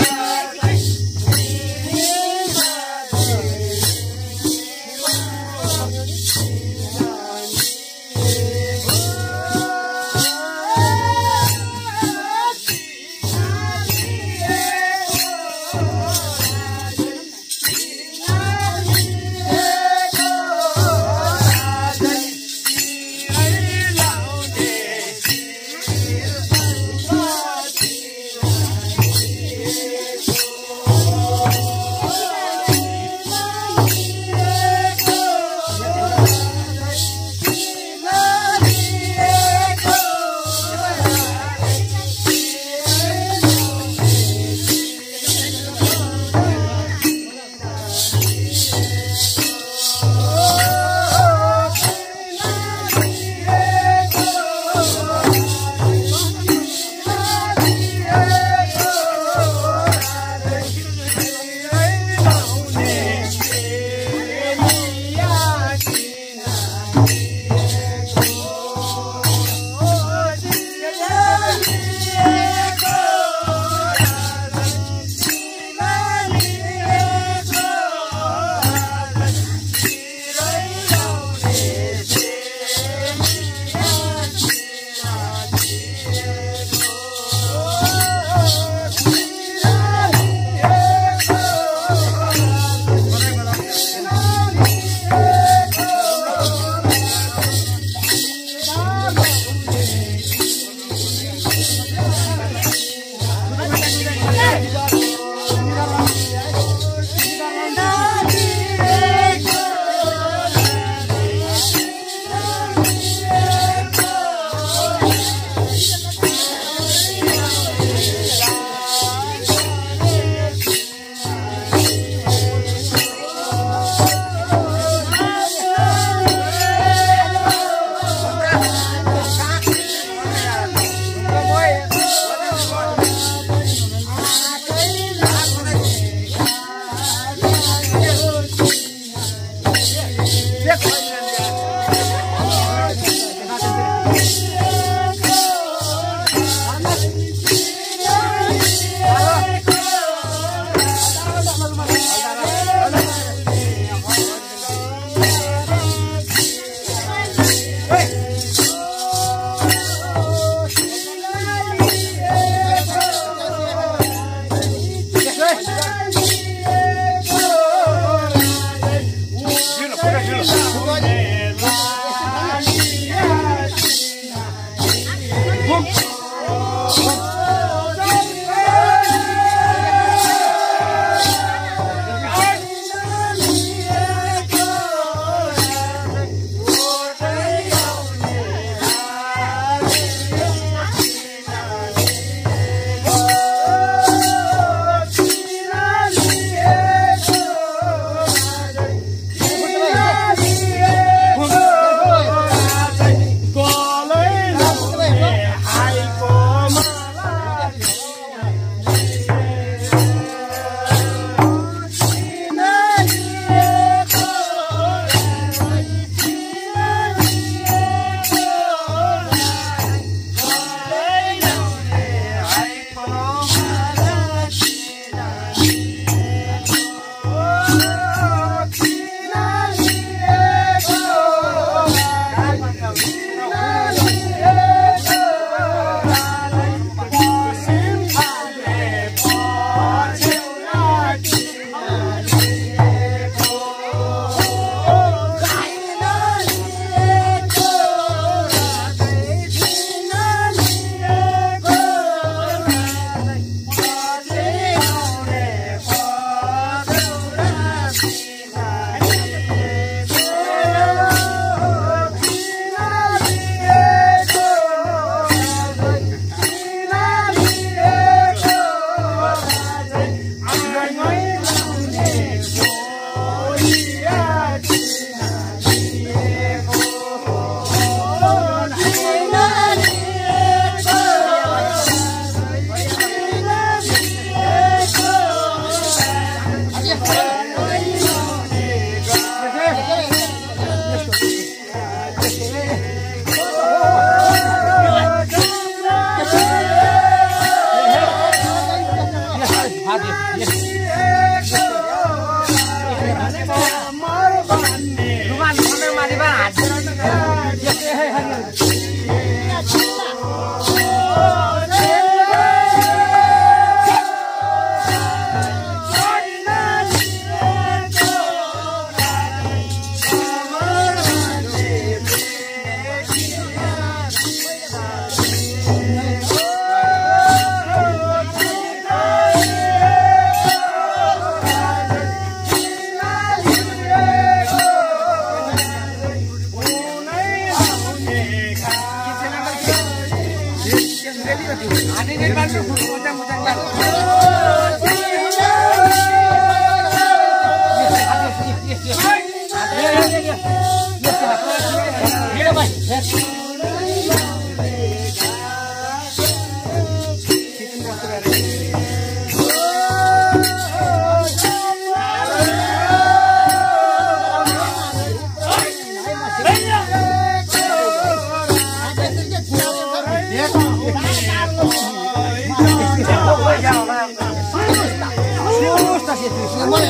Yeah. Yeah. मारिबा मारिबा আনি নে মাল তো খুব মজা মজা 你是我